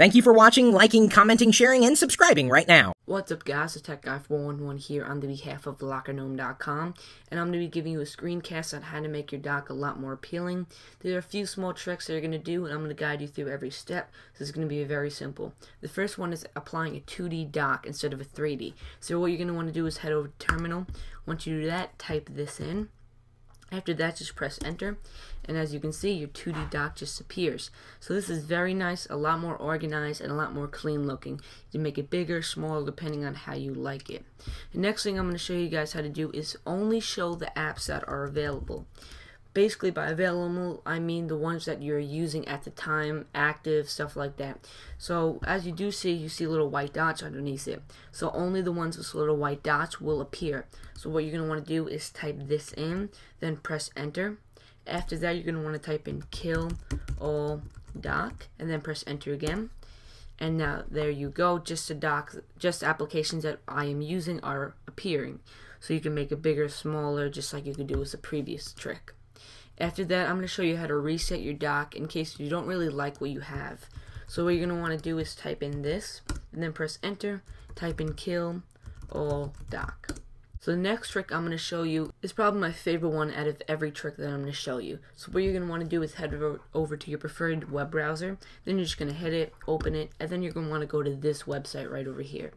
Thank you for watching, liking, commenting, sharing, and subscribing right now. What's up guys, it's Tech Guy 411 here on the behalf of LockerGnome.com and I'm going to be giving you a screencast on how to make your dock a lot more appealing. There are a few small tricks that you're going to do and I'm going to guide you through every step. This is going to be very simple. The first one is applying a 2D dock instead of a 3D. So what you're going to want to do is head over to Terminal. Once you do that, type this in. After that, just press enter, and as you can see, your 2D dock just appears. So this is very nice, a lot more organized, and a lot more clean looking. You can make it bigger, smaller, depending on how you like it. The next thing I'm going to show you guys how to do is only show the apps that are available basically by available I mean the ones that you're using at the time active stuff like that. So as you do see you see little white dots underneath it. So only the ones with little white dots will appear. So what you're going to want to do is type this in then press enter. After that you're going to want to type in kill all dock and then press enter again. And now there you go just the dock just applications that I am using are appearing. So you can make it bigger smaller just like you could do with the previous trick after that, I'm going to show you how to reset your dock in case you don't really like what you have. So what you're going to want to do is type in this, and then press enter, type in kill all dock. So the next trick I'm going to show you is probably my favorite one out of every trick that I'm going to show you. So what you're going to want to do is head over to your preferred web browser, then you're just going to hit it, open it, and then you're going to want to go to this website right over here.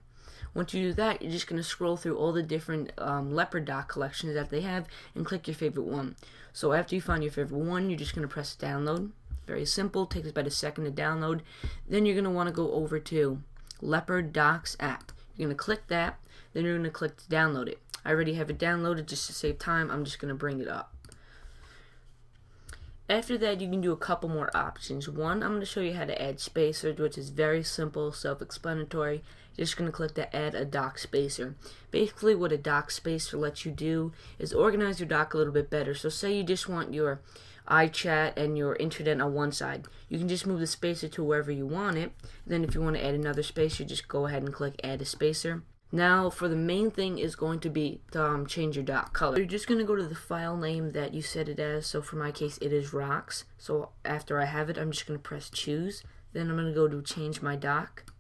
Once you do that, you're just going to scroll through all the different um, leopard dock collections that they have and click your favorite one. So after you find your favorite one, you're just going to press download. Very simple, takes about a second to download. Then you're going to want to go over to Leopard Docs app. You're going to click that, then you're going to click to download it. I already have it downloaded just to save time. I'm just going to bring it up. After that, you can do a couple more options. One, I'm going to show you how to add spacers, which is very simple, self-explanatory. You're just going to click the Add a Dock Spacer. Basically, what a dock spacer lets you do is organize your dock a little bit better. So say you just want your iChat and your internet on one side. You can just move the spacer to wherever you want it. Then if you want to add another spacer, you just go ahead and click Add a Spacer. Now for the main thing is going to be to um, change your dock color. You're just going to go to the file name that you set it as. So for my case it is rocks. So after I have it I'm just going to press choose. Then I'm going to go to change my dock.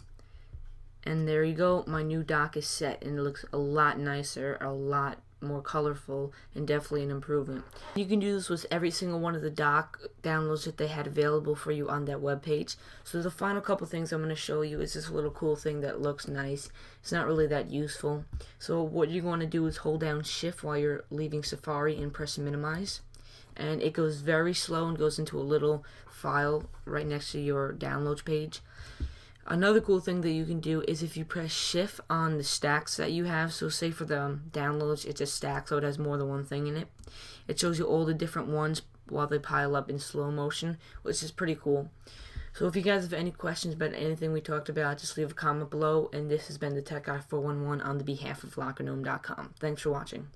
And there you go, my new dock is set and it looks a lot nicer, a lot more colorful and definitely an improvement. You can do this with every single one of the dock downloads that they had available for you on that web page. So the final couple things I'm going to show you is this little cool thing that looks nice. It's not really that useful. So what you're going to do is hold down shift while you're leaving Safari and press minimize. And it goes very slow and goes into a little file right next to your downloads page. Another cool thing that you can do is if you press shift on the stacks that you have, so say for the um, downloads, it's a stack, so it has more than one thing in it. It shows you all the different ones while they pile up in slow motion, which is pretty cool. So if you guys have any questions about anything we talked about, just leave a comment below, and this has been the Tech Guy 411 on the behalf of LockerGnome.com. Thanks for watching.